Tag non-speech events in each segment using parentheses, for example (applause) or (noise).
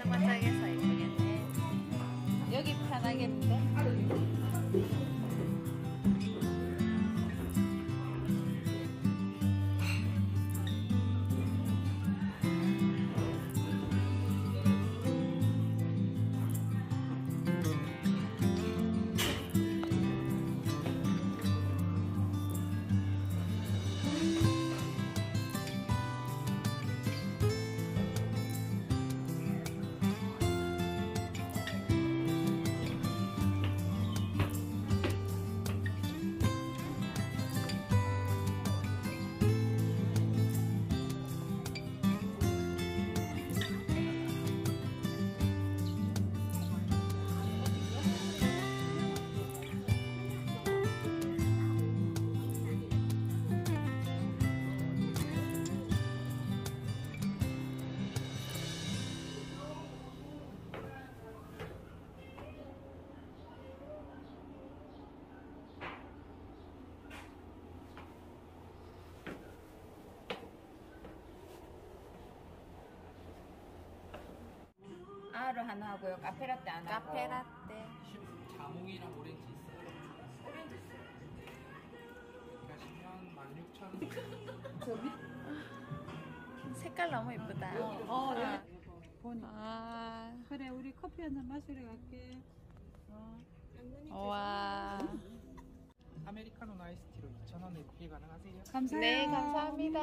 반짝반짝해서 예쁘겠네. 여기 편하겠는데? 아로 하나 하고요. 카페라떼 하나 하고. 카페라떼. 자몽이랑 오렌지 있어요. 오렌지 있어요. 가시면 16,000원. 색깔 너무 예쁘다. 어, 네. 보니. 아, 그래, 우리 커피 한 잔 마시러 갈게. 어. 와. 아메리카노 아이스티로 2,000원에 비일 가능하세요? 감사해요. 네, 감사합니다.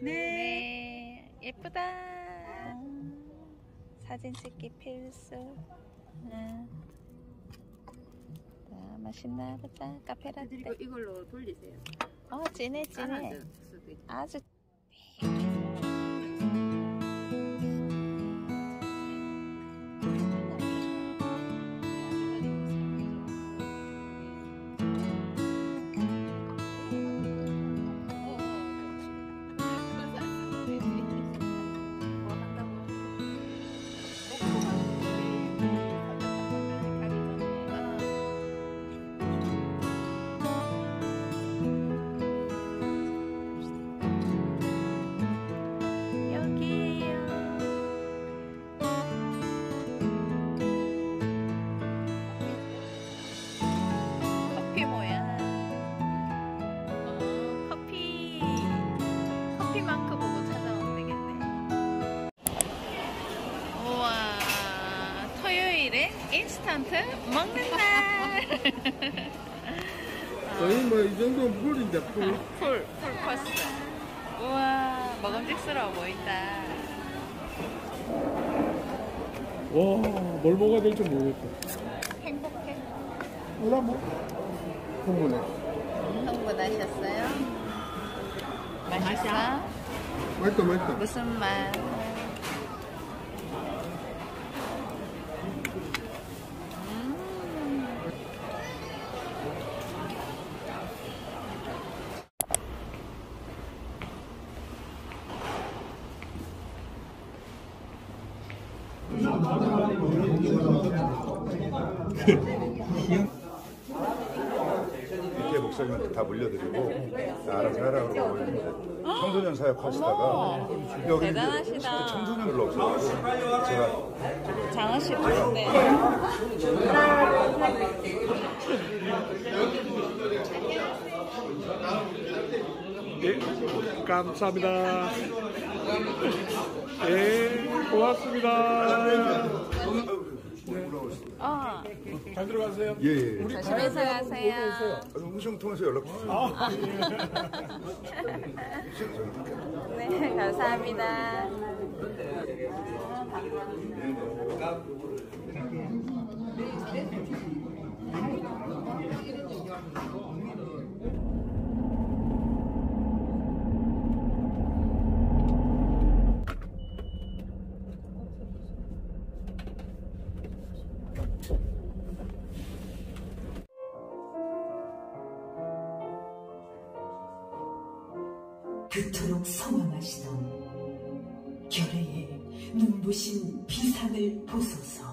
네. 네, 예쁘다. 사진 찍기 필수. 응. 자, 맛있나 보자. 카페라떼. 그리고 이걸로 돌리세요. 어, 진해, 진해. 아주. 인스턴트 먹는 날. (laughs) 거의 뭐 이 정도면 풀인데 풀. 풀, 풀 코스. 우와, 먹음직스러워 보인다. 와, 뭘 먹어야 될지 모르겠다. 행복해. 몰라 뭐. 흥분해. 흥분하셨어요? 맛있어? 맛있다, 맛있다. 무슨 맛? 목사님한테 다 물려드리고 알아서 하라 그러고 이제 청소년 사역 하시다가 여기 이제 대단하시다. 진짜 청소년 별로 없어가지고 제가 장어 씨 좋은데. 예, 감사합니다. 예, 고맙습니다. 어, 잘 들어가세요. 예, 예. 조심해서 가세요. 음성 통해서 연락 주세요. 아, (laughs) 네, 감사합니다. 그토록 성황하시던 결의에 눈부신 비상을 보소서.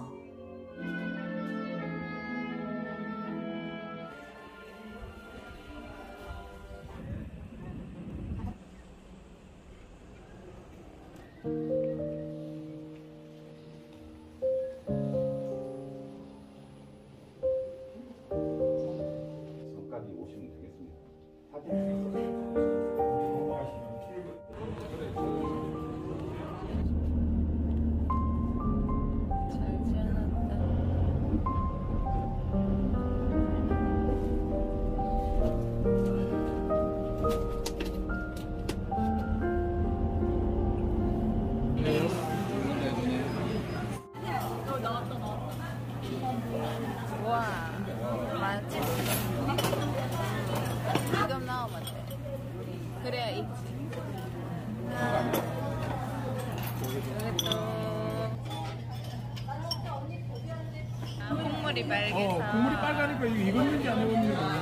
빨개서. 어, 국물이 빨가니까 이거 익었는지 안 익었는지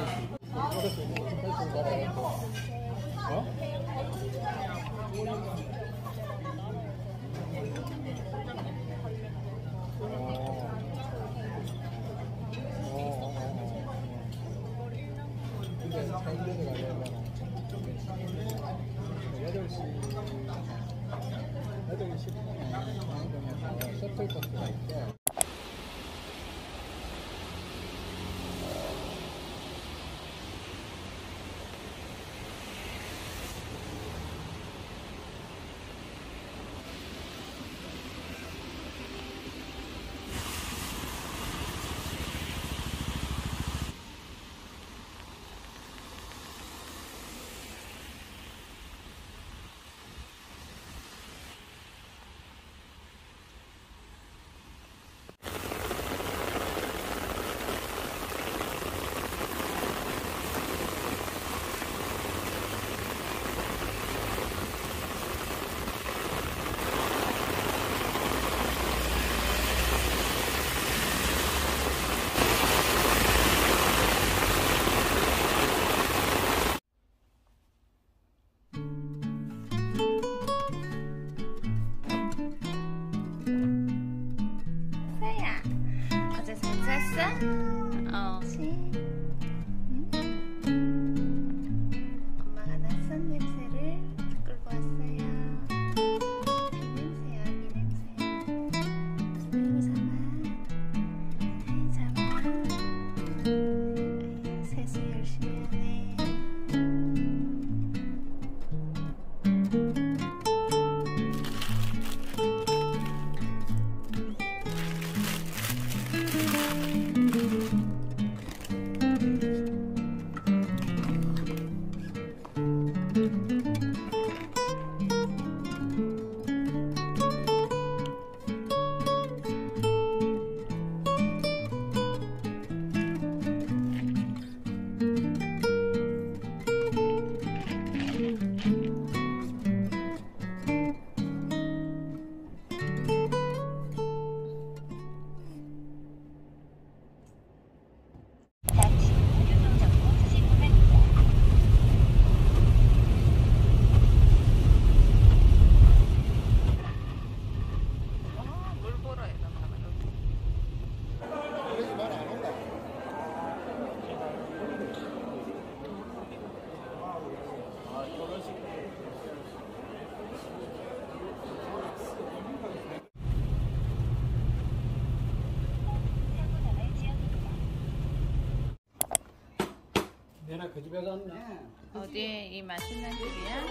그 집에 갔나? 네. 그 어디 이 맛있는 집이야?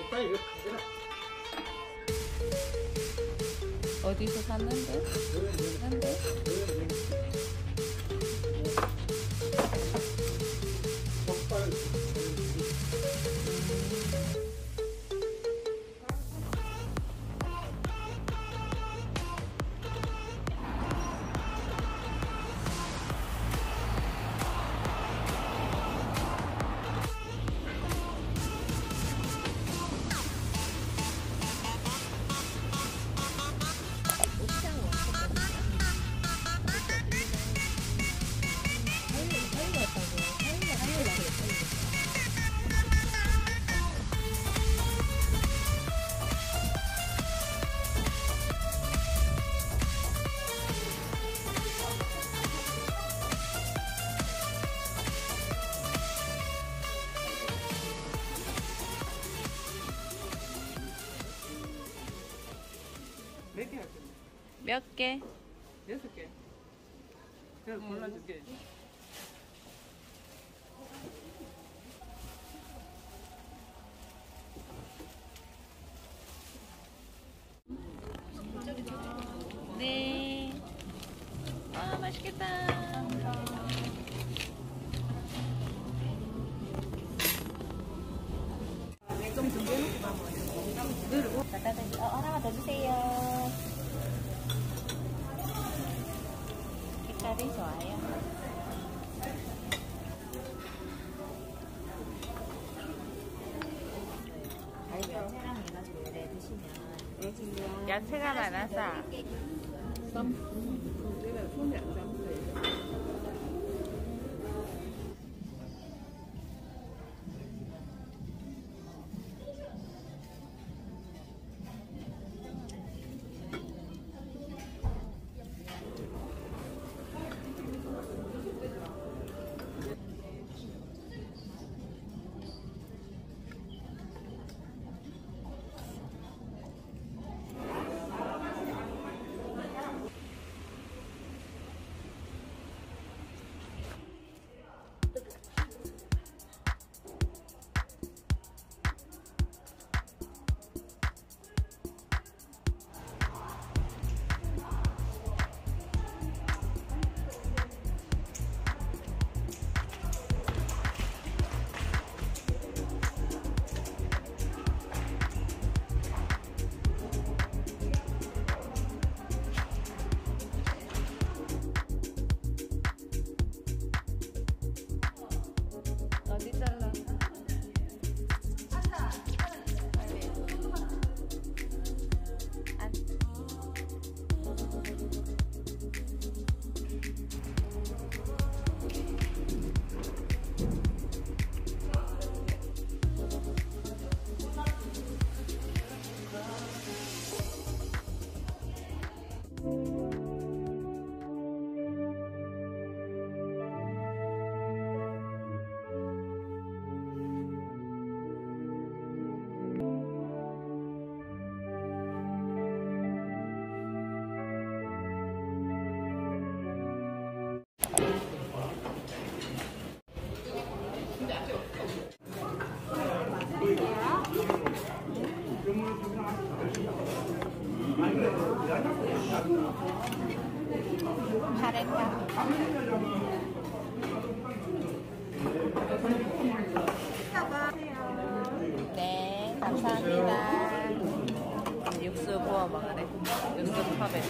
오빠 이거 가져라. 어디서 샀는데? 샀는데? 개? 여섯 개. 내가 골라줄게. 색깔이 좋아요. 야채가 많아서 어마어마하네. 육수 팝에.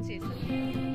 这次